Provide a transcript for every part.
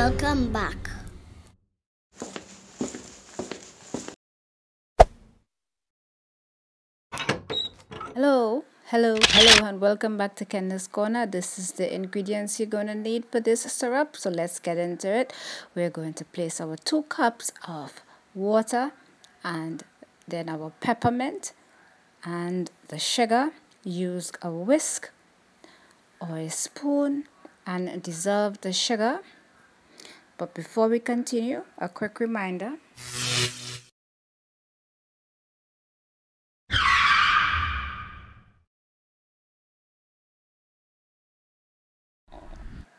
Welcome back. Hello, hello, hello, and welcome back to Kenda's Corner. This is the ingredients you're going to need for this syrup. So let's get into it. We're going to place our two cups of water and then our peppermint and the sugar. Use a whisk or a spoon and dissolve the sugar. But before we continue, a quick reminder.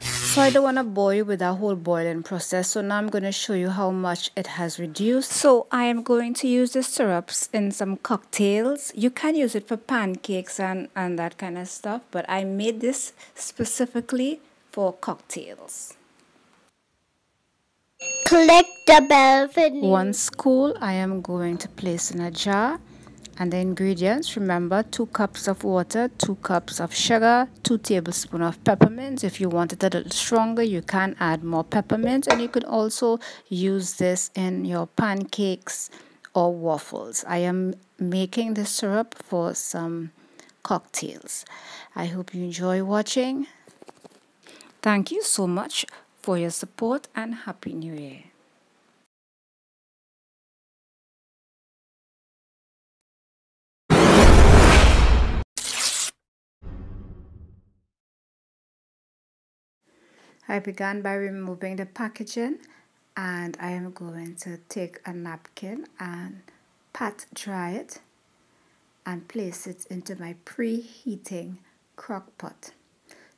So I don't want to boil with a whole boiling process. So now I'm going to show you how much it has reduced. So I am going to use the syrups in some cocktails. You can use it for pancakes and, and that kind of stuff. But I made this specifically for cocktails. Click the bell for One school I am going to place in a jar and the ingredients remember 2 cups of water 2 cups of sugar 2 tablespoons of peppermint. If you want it a little stronger you can add more peppermint and you can also use this in your pancakes or waffles. I am making the syrup for some cocktails. I hope you enjoy watching. Thank you so much for your support and happy new year I began by removing the packaging and I am going to take a napkin and pat dry it and place it into my preheating crock pot.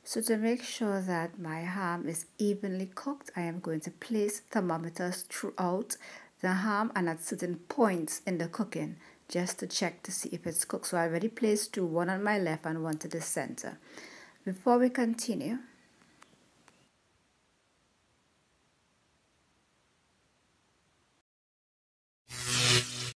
So to make sure that my ham is evenly cooked, I am going to place thermometers throughout the ham and at certain points in the cooking just to check to see if it's cooked. So I already placed two, one on my left and one to the center. Before we continue,